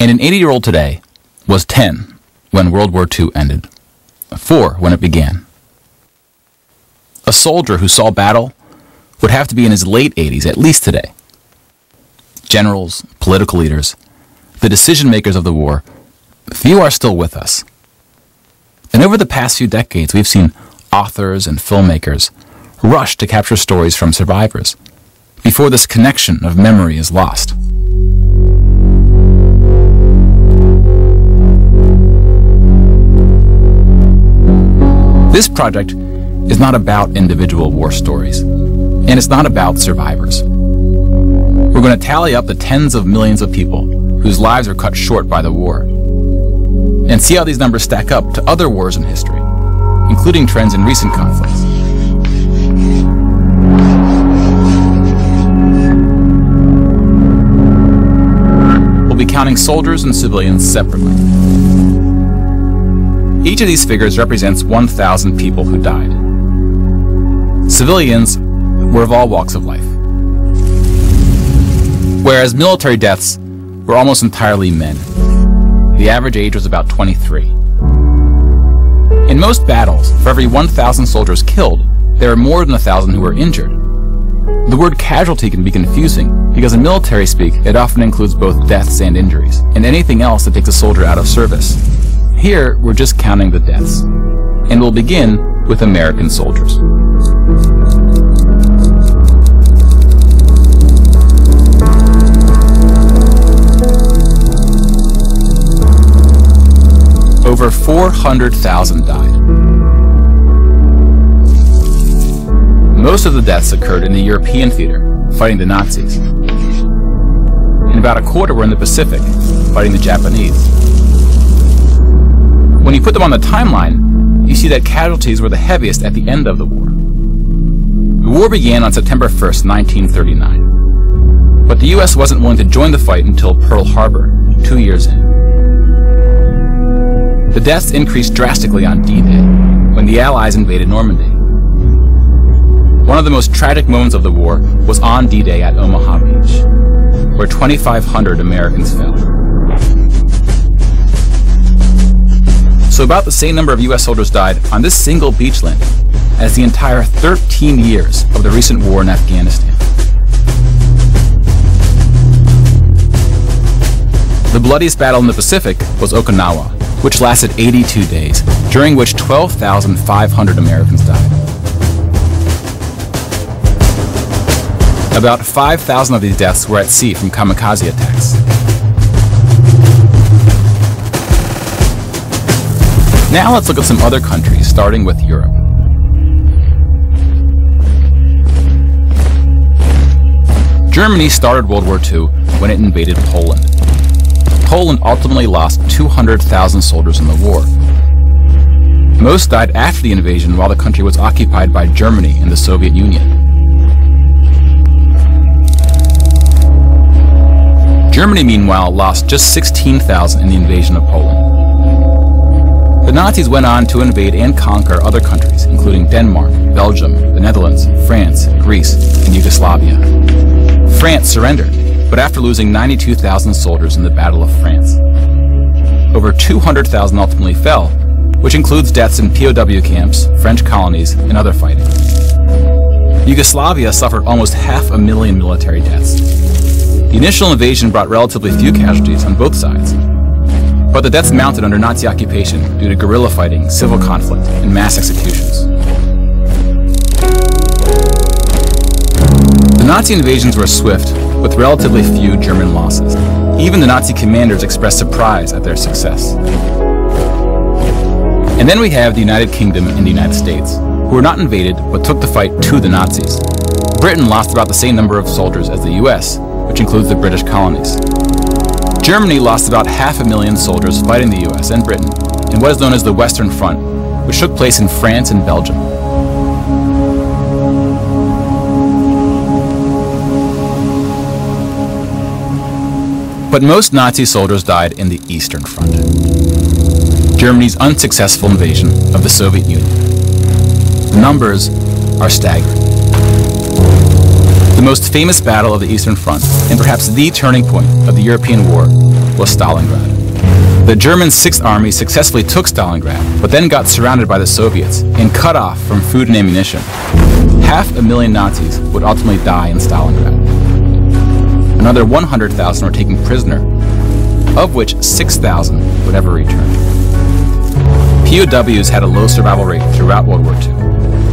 And an 80 year old today was 10 when World War II ended, 4 when it began. A soldier who saw battle would have to be in his late 80s at least today. Generals, political leaders, the decision makers of the war, few are still with us. And over the past few decades, we've seen authors and filmmakers rush to capture stories from survivors before this connection of memory is lost. This project is not about individual war stories, and it's not about survivors. We're going to tally up the tens of millions of people whose lives are cut short by the war, and see how these numbers stack up to other wars in history, including trends in recent conflicts. We'll be counting soldiers and civilians separately. Each of these figures represents 1,000 people who died. Civilians were of all walks of life, whereas military deaths were almost entirely men. The average age was about 23. In most battles, for every 1,000 soldiers killed, there are more than 1,000 who were injured. The word casualty can be confusing because in military speak, it often includes both deaths and injuries, and anything else that takes a soldier out of service. Here, we're just counting the deaths. And we'll begin with American soldiers. Over 400,000 died. Most of the deaths occurred in the European theater, fighting the Nazis. And about a quarter were in the Pacific, fighting the Japanese. When you put them on the timeline, you see that casualties were the heaviest at the end of the war. The war began on September 1st, 1939. But the US wasn't willing to join the fight until Pearl Harbor, two years in. The deaths increased drastically on D-Day, when the Allies invaded Normandy. One of the most tragic moments of the war was on D-Day at Omaha Beach, where 2,500 Americans fell. So about the same number of US soldiers died on this single beach landing as the entire 13 years of the recent war in Afghanistan. The bloodiest battle in the Pacific was Okinawa, which lasted 82 days, during which 12,500 Americans died. About 5,000 of these deaths were at sea from kamikaze attacks. Now let's look at some other countries, starting with Europe. Germany started World War II when it invaded Poland. Poland ultimately lost 200,000 soldiers in the war. Most died after the invasion while the country was occupied by Germany and the Soviet Union. Germany, meanwhile, lost just 16,000 in the invasion of Poland. The Nazis went on to invade and conquer other countries, including Denmark, Belgium, the Netherlands, France, Greece, and Yugoslavia. France surrendered, but after losing 92,000 soldiers in the Battle of France. Over 200,000 ultimately fell, which includes deaths in POW camps, French colonies, and other fighting. Yugoslavia suffered almost half a million military deaths. The initial invasion brought relatively few casualties on both sides, but the deaths mounted under Nazi occupation due to guerrilla fighting, civil conflict, and mass executions. The Nazi invasions were swift, with relatively few German losses. Even the Nazi commanders expressed surprise at their success. And then we have the United Kingdom and the United States, who were not invaded but took the fight to the Nazis. Britain lost about the same number of soldiers as the US, which includes the British colonies. Germany lost about half a million soldiers fighting the US and Britain in what is known as the Western Front, which took place in France and Belgium. But most Nazi soldiers died in the Eastern Front, Germany's unsuccessful invasion of the Soviet Union. The numbers are staggering. The most famous battle of the Eastern Front, and perhaps the turning point of the European war, was Stalingrad. The German Sixth Army successfully took Stalingrad, but then got surrounded by the Soviets and cut off from food and ammunition. Half a million Nazis would ultimately die in Stalingrad. Another 100,000 were taken prisoner, of which 6,000 would ever return. POWs had a low survival rate throughout World War II,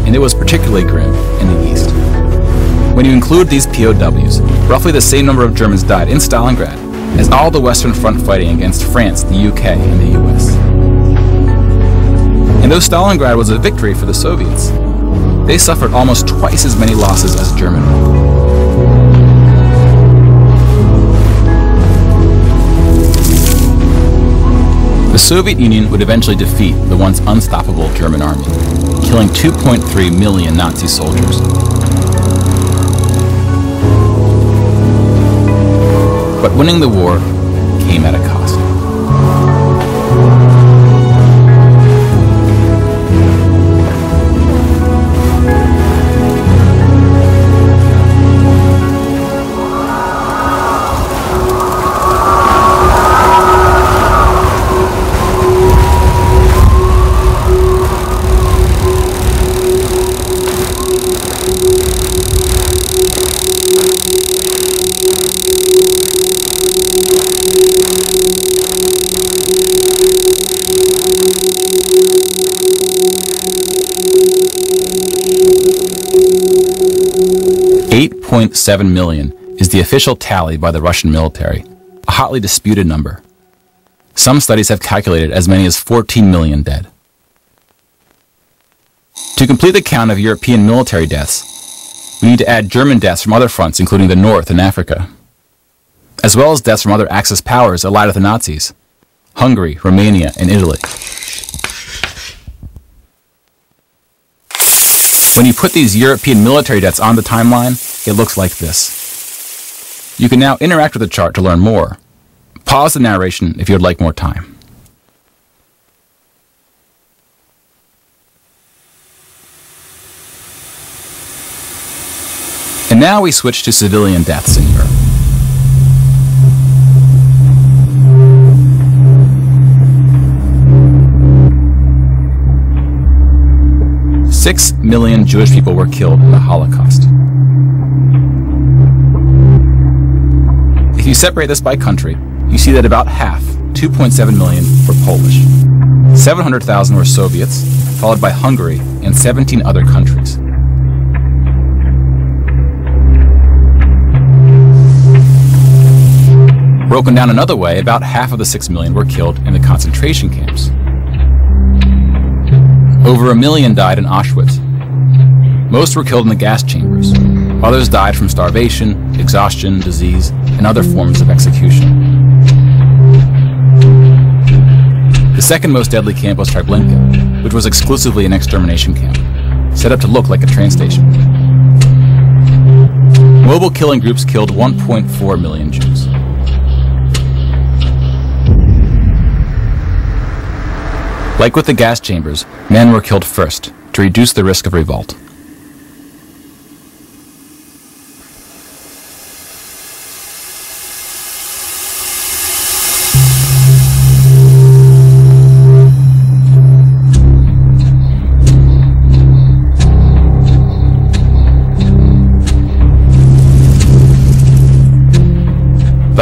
and it was particularly grim in the East. When you include these POWs, roughly the same number of Germans died in Stalingrad as all the Western Front fighting against France, the UK, and the US. And though Stalingrad was a victory for the Soviets, they suffered almost twice as many losses as Germany. The Soviet Union would eventually defeat the once unstoppable German army, killing 2.3 million Nazi soldiers. But winning the war came at a cost. Eight point seven million is the official tally by the Russian military, a hotly disputed number. Some studies have calculated as many as 14 million dead. To complete the count of European military deaths, we need to add German deaths from other fronts, including the North and Africa, as well as deaths from other Axis powers allied with the Nazis Hungary, Romania, and Italy. When you put these European military deaths on the timeline, it looks like this. You can now interact with the chart to learn more. Pause the narration if you would like more time. And now we switch to civilian deaths in Europe. Six million Jewish people were killed in the Holocaust. If you separate this by country, you see that about half, 2.7 million, were Polish. 700,000 were Soviets, followed by Hungary and 17 other countries. Broken down another way, about half of the 6 million were killed in the concentration camps. Over a million died in Auschwitz. Most were killed in the gas chambers. Others died from starvation, exhaustion, disease, and other forms of execution. The second most deadly camp was Treblinka, which was exclusively an extermination camp, set up to look like a train station. Mobile killing groups killed 1.4 million Jews. Like with the gas chambers, men were killed first to reduce the risk of revolt.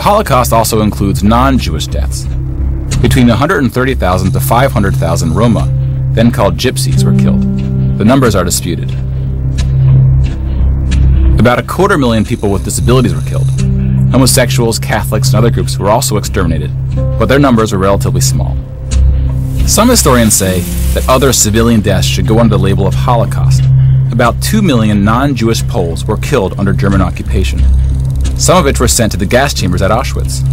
Holocaust also includes non-Jewish deaths, between 130,000 to 500,000 Roma, then called Gypsies, were killed. The numbers are disputed. About a quarter million people with disabilities were killed. Homosexuals, Catholics, and other groups were also exterminated, but their numbers were relatively small. Some historians say that other civilian deaths should go under the label of Holocaust. About 2 million non Jewish Poles were killed under German occupation. Some of which were sent to the gas chambers at Auschwitz.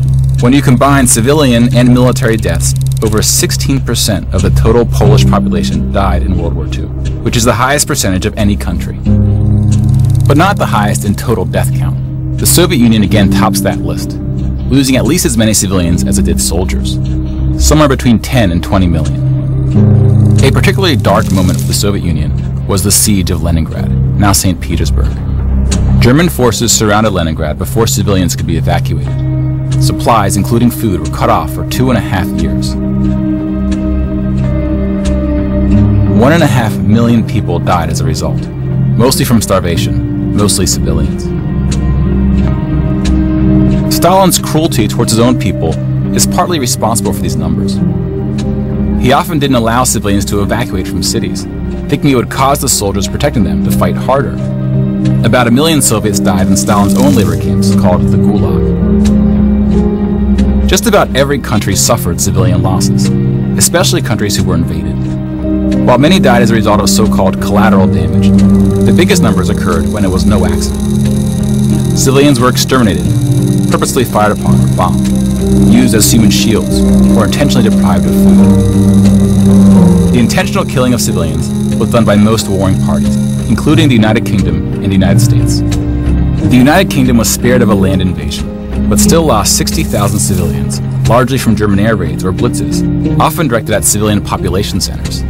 When you combine civilian and military deaths, over 16% of the total Polish population died in World War II, which is the highest percentage of any country. But not the highest in total death count. The Soviet Union again tops that list, losing at least as many civilians as it did soldiers, somewhere between 10 and 20 million. A particularly dark moment for the Soviet Union was the siege of Leningrad, now St. Petersburg. German forces surrounded Leningrad before civilians could be evacuated. Supplies, including food, were cut off for two and a half years. One and a half million people died as a result, mostly from starvation, mostly civilians. Stalin's cruelty towards his own people is partly responsible for these numbers. He often didn't allow civilians to evacuate from cities, thinking it would cause the soldiers protecting them to fight harder. About a million Soviets died in Stalin's own labor camps called the Gulag. Just about every country suffered civilian losses, especially countries who were invaded. While many died as a result of so-called collateral damage, the biggest numbers occurred when it was no accident. Civilians were exterminated, purposely fired upon or bombed, used as human shields, or intentionally deprived of food. The intentional killing of civilians was done by most warring parties, including the United Kingdom and the United States. The United Kingdom was spared of a land invasion, but still lost 60,000 civilians, largely from German air raids or blitzes, often directed at civilian population centers.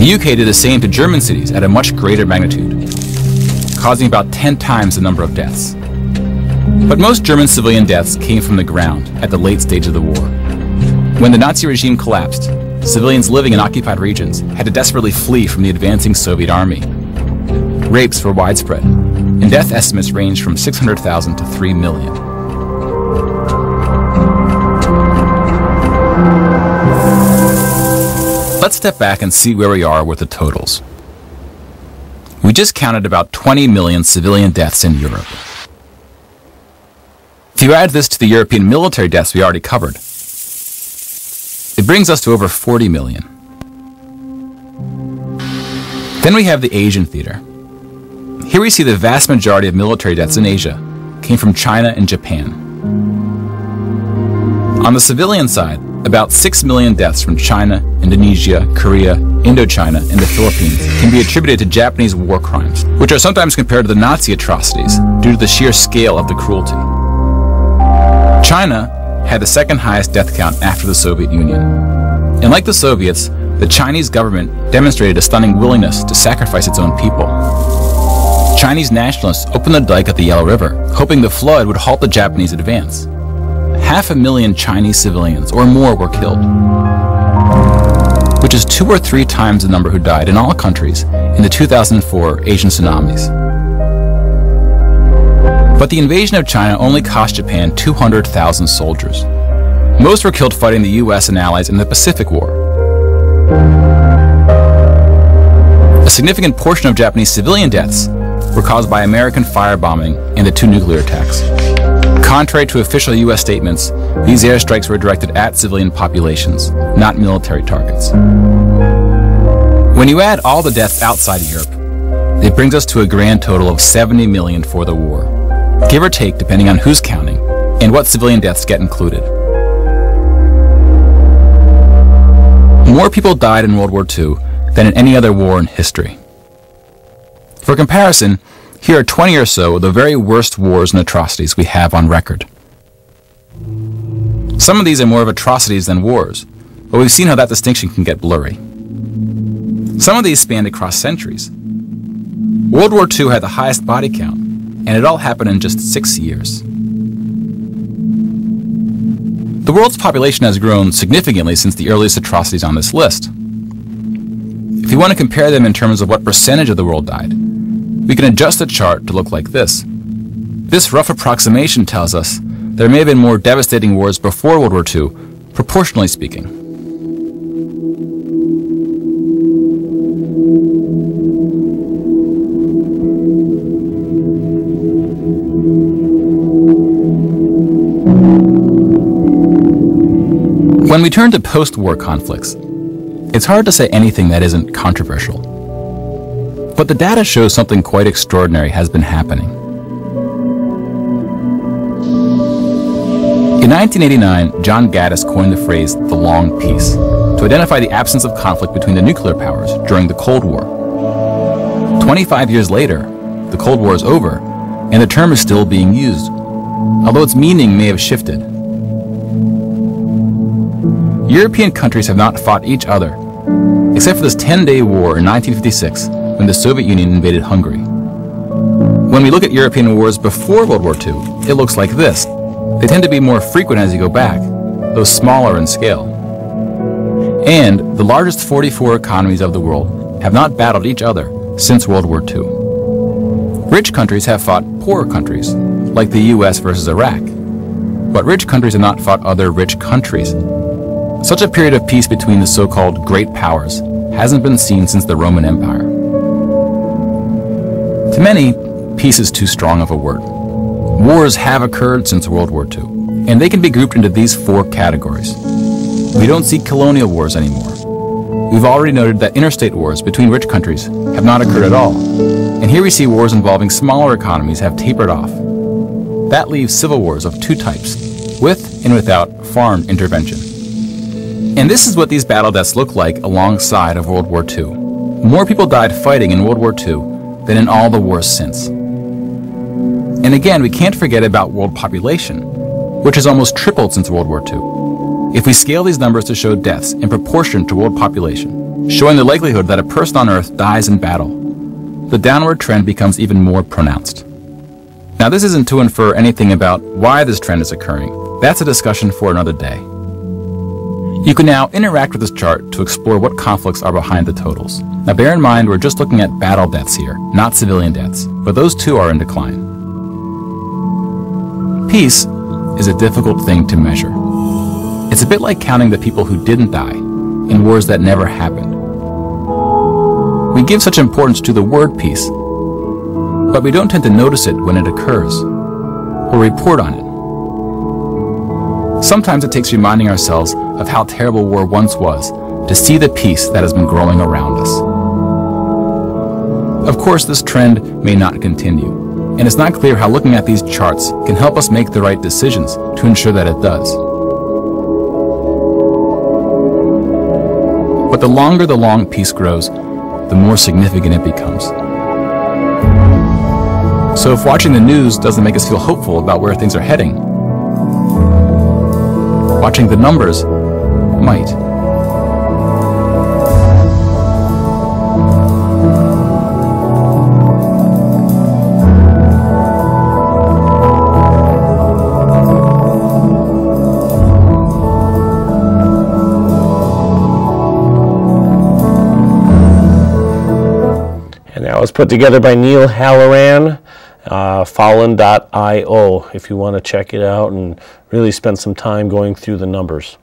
The UK did the same to German cities at a much greater magnitude, causing about 10 times the number of deaths. But most German civilian deaths came from the ground at the late stage of the war. When the Nazi regime collapsed, civilians living in occupied regions had to desperately flee from the advancing Soviet army. Rapes were widespread, and death estimates range from 600,000 to 3 million. Let's step back and see where we are with the totals. We just counted about 20 million civilian deaths in Europe. If you add this to the European military deaths we already covered, it brings us to over 40 million. Then we have the Asian theater. Here we see the vast majority of military deaths in Asia came from China and Japan. On the civilian side, about 6 million deaths from China, Indonesia, Korea, Indochina, and the Philippines can be attributed to Japanese war crimes, which are sometimes compared to the Nazi atrocities due to the sheer scale of the cruelty. China had the second highest death count after the Soviet Union. And like the Soviets, the Chinese government demonstrated a stunning willingness to sacrifice its own people. Chinese nationalists opened the dike at the Yellow River, hoping the flood would halt the Japanese advance. Half a million Chinese civilians or more were killed, which is two or three times the number who died in all countries in the 2004 Asian tsunamis. But the invasion of China only cost Japan 200,000 soldiers. Most were killed fighting the US and allies in the Pacific War. A significant portion of Japanese civilian deaths were caused by American firebombing and the two nuclear attacks. Contrary to official U.S. statements, these airstrikes were directed at civilian populations, not military targets. When you add all the deaths outside of Europe, it brings us to a grand total of 70 million for the war, give or take depending on who's counting and what civilian deaths get included. More people died in World War II than in any other war in history. For comparison, here are 20 or so of the very worst wars and atrocities we have on record. Some of these are more of atrocities than wars, but we've seen how that distinction can get blurry. Some of these spanned across centuries. World War II had the highest body count, and it all happened in just six years. The world's population has grown significantly since the earliest atrocities on this list. If you want to compare them in terms of what percentage of the world died, we can adjust the chart to look like this. This rough approximation tells us there may have been more devastating wars before World War II, proportionally speaking. When we turn to post-war conflicts, it's hard to say anything that isn't controversial. But the data shows something quite extraordinary has been happening. In 1989, John Gaddis coined the phrase the long peace to identify the absence of conflict between the nuclear powers during the Cold War. 25 years later, the Cold War is over, and the term is still being used, although its meaning may have shifted. European countries have not fought each other, except for this 10 day war in 1956 when the Soviet Union invaded Hungary. When we look at European wars before World War II, it looks like this. They tend to be more frequent as you go back, though smaller in scale. And the largest 44 economies of the world have not battled each other since World War II. Rich countries have fought poorer countries, like the US versus Iraq, but rich countries have not fought other rich countries, such a period of peace between the so-called great powers hasn't been seen since the Roman Empire. To many, peace is too strong of a word. Wars have occurred since World War II, and they can be grouped into these four categories. We don't see colonial wars anymore. We've already noted that interstate wars between rich countries have not occurred at all, and here we see wars involving smaller economies have tapered off. That leaves civil wars of two types, with and without foreign intervention. And this is what these battle deaths look like alongside of World War II. More people died fighting in World War II than in all the wars since. And again, we can't forget about world population, which has almost tripled since World War II. If we scale these numbers to show deaths in proportion to world population, showing the likelihood that a person on Earth dies in battle, the downward trend becomes even more pronounced. Now, this isn't to infer anything about why this trend is occurring. That's a discussion for another day. You can now interact with this chart to explore what conflicts are behind the totals. Now bear in mind we're just looking at battle deaths here, not civilian deaths, but those too are in decline. Peace is a difficult thing to measure. It's a bit like counting the people who didn't die in wars that never happened. We give such importance to the word peace, but we don't tend to notice it when it occurs or report on it. Sometimes it takes reminding ourselves of how terrible war once was to see the peace that has been growing around us. Of course, this trend may not continue, and it's not clear how looking at these charts can help us make the right decisions to ensure that it does. But the longer the long peace grows, the more significant it becomes. So if watching the news doesn't make us feel hopeful about where things are heading, watching the numbers might. And that was put together by Neil Halloran, uh, Fallen.io, if you want to check it out and really spend some time going through the numbers.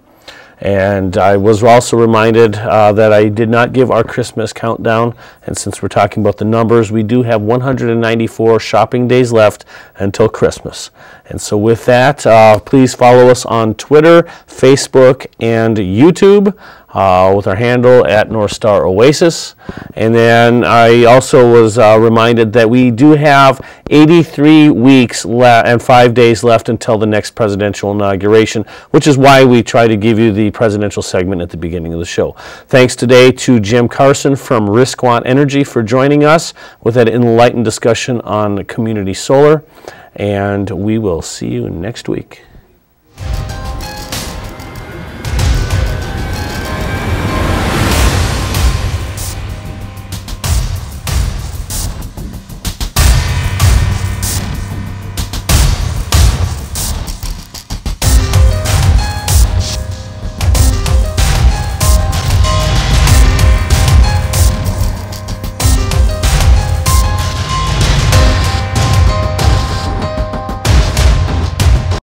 And I was also reminded uh, that I did not give our Christmas countdown. And since we're talking about the numbers, we do have 194 shopping days left until Christmas. And so, with that, uh, please follow us on Twitter, Facebook, and YouTube uh, with our handle at North Star Oasis. And then I also was uh, reminded that we do have 83 weeks and five days left until the next presidential inauguration, which is why we try to give you the presidential segment at the beginning of the show. Thanks today to Jim Carson from RisQuant Energy for joining us with that enlightened discussion on community solar. And we will see you next week.